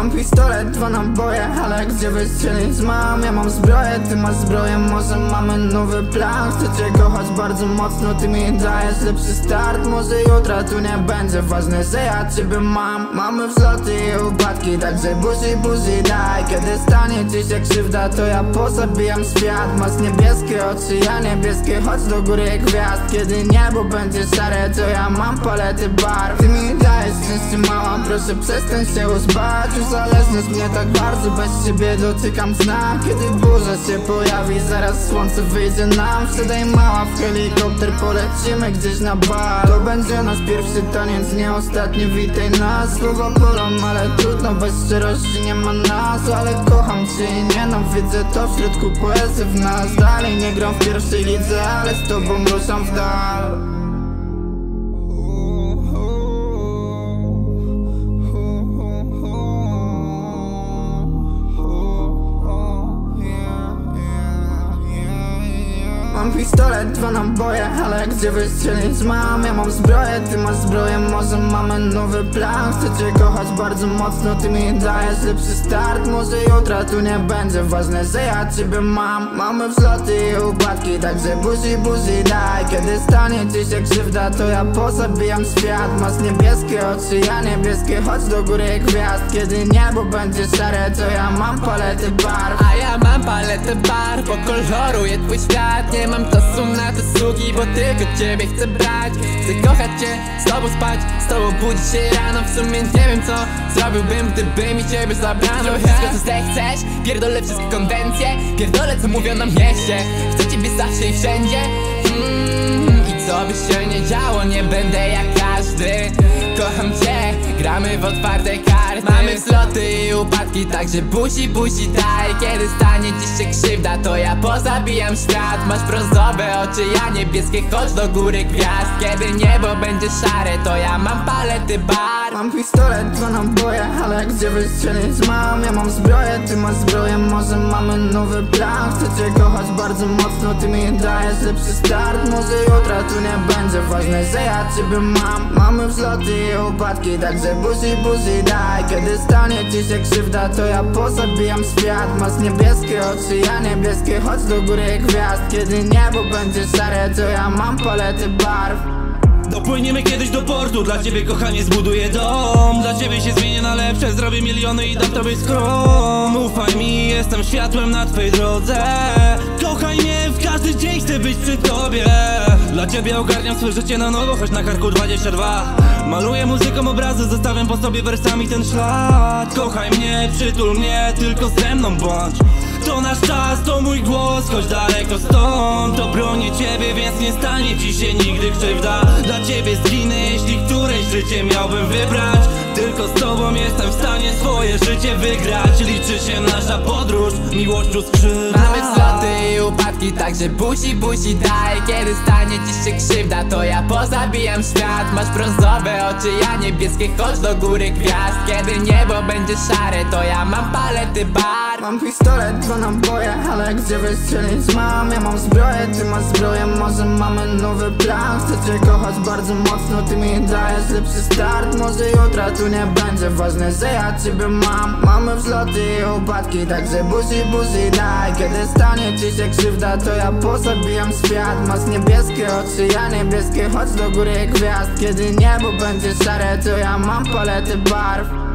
Mam pistolet, dwa naboje, ale gdzie wystrzelić mam? Ja mam zbroję, ty masz zbroję, może mamy nowy plan? Chcę kochać bardzo mocno, ty mi dajesz lepszy start. Może jutra tu nie będzie ważne, że ja ciebie mam. Mamy wzloty i upadki, także buzi, buzi daj. Kiedy stanie ci się krzywda, to ja pozabijam świat. Masz niebieskie oczy, ja niebieskie, chodź do góry gwiazd. Kiedy niebo będzie szare, to ja mam palety barw. Ty mi dajesz szczęście mała, proszę przestań się uzbać Uzależniasz mnie tak bardzo, bez ciebie dotykam dna Kiedy burza się pojawi, zaraz słońce wyjdzie nam. Wsiadaj mała w helikopter, polecimy gdzieś na bar To będzie nasz pierwszy taniec, nie ostatni, witaj nas. Słowa bolą, ale trudno, bez szczerości nie ma nas. Ale kocham cię i nienawidzę, to w środku poezji w nas. Dalej nie gram w pierwszej lidze, ale z tobą ruszam w dal Mam pistolet, dwa naboje, ale gdzie wystrzelić mam? Ja mam zbroję, ty masz zbroję, może mamy nowy plan? Chcę cię kochać bardzo mocno, ty mi dajesz lepszy start. Może jutra tu nie będzie ważne, że ja ciebie mam. Mamy wzloty i upadki, także buzi, buzi daj. Kiedy stanie ci się krzywda, to ja pozabijam świat. Masz niebieskie oczy, ja niebieskie, chodź do góry gwiazd. Kiedy niebo będzie szare, to ja mam palety barw A ja mam paletę barw, pokoloruję twój świat. Nie mam czasu na te sługi, bo tylko ciebie chcę brać. Chcę kochać cię, z tobą spać, z tobą budzić się rano. W sumie nie wiem co zrobiłbym, gdyby mi ciebie zabrano. Wszystko co zechcesz, pierdolę wszystkie konwencje. Pierdolę co mówią na mieście. Chcę ciebie zawsze i wszędzie. Mm, I co by się nie działo, nie będę jak każdy Kocham cię, gramy w otwarte karty. Mamy wzloty i upadki, także buzi, buzi daj. Kiedy stanie dziś się krzywda, to ja pozabijam świat Masz brązowe oczy, ja niebieskie, chodź do góry gwiazd. Kiedy niebo będzie szare, to ja mam palety bar. Mam pistolet, dwa naboje, ale gdzie wystrzelić mam? Ja mam zbroję, ty masz zbroję, może mamy nowy plan? Chcę cię kochać bardzo mocno, ty mi dajesz lepszy start. Może jutra tu nie będzie ważne, że ja ciebie mam. Mamy wzloty i upadki, także buzi, buzi daj. Kiedy stanie ci się krzywda, to ja pozabijam świat. Masz niebieskie oczy, ja niebieskie, chodź do góry gwiazd. Kiedy niebo będzie szare, to ja mam palety barw Dopłyniemy kiedyś do portu, dla ciebie kochanie zbuduję dom. Dla ciebie się zmienię na lepsze, zrobię miliony i dam tobie skrom. Ufaj mi, jestem światłem na twojej drodze. Kochaj mnie, w każdy dzień chcę być przy tobie. Dla ciebie ogarniam swoje życie na nowo, choć na karku 22 Maluję muzyką obrazy, zostawiam po sobie wersami ten ślad. Kochaj mnie, przytul mnie, tylko ze mną bądź. To nasz czas, to mój głos, choć bronię więc nie stanie ci się nigdy krzywda Dla ciebie zginę, jeśli któreś życie miałbym wybrać. Tylko z tobą jestem w stanie swoje życie wygrać. Liczy się nasza podróż, miłością skrzydła Mamy wzloty i upadki, także buzi, buzi daj. Kiedy stanie dziś się krzywda, to ja pozabijam świat. Masz brązowe oczy, ja niebieskie, chodź do góry gwiazd. Kiedy niebo będzie szare, to ja mam palety bar. Mam pistolet, dwa naboje, ale gdzie wystrzelić mam? Ja mam zbroję, ty masz zbroję, może mamy nowy plan? Chcę cię kochać bardzo mocno, ty mi dajesz lepszy start. Może jutra tu nie będzie ważne, że ja ciebie mam. Mamy wzloty i upadki, także buzi, buzi daj. Kiedy stanie ci się krzywda, to ja pozabijam świat. Masz niebieskie oczy, ja niebieskie, chodź do góry gwiazd. Kiedy niebo będzie szare, to ja mam palety barw